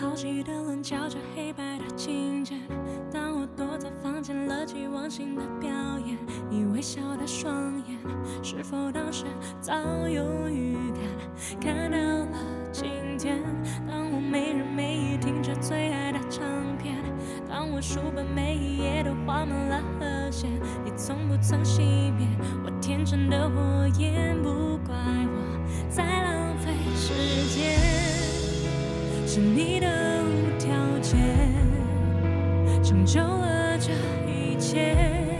好奇的棱角着黑白的情节。当我躲在房间，乐极忘形的表演，你微笑的双眼，是否当时早有预感？看到了今天，当我没日没夜听着最爱的唱片，当我书本每一页都画满了和弦，你从不曾熄灭我天真的火焰，不怪我在浪费时间。是你的无条件，成就了这一切。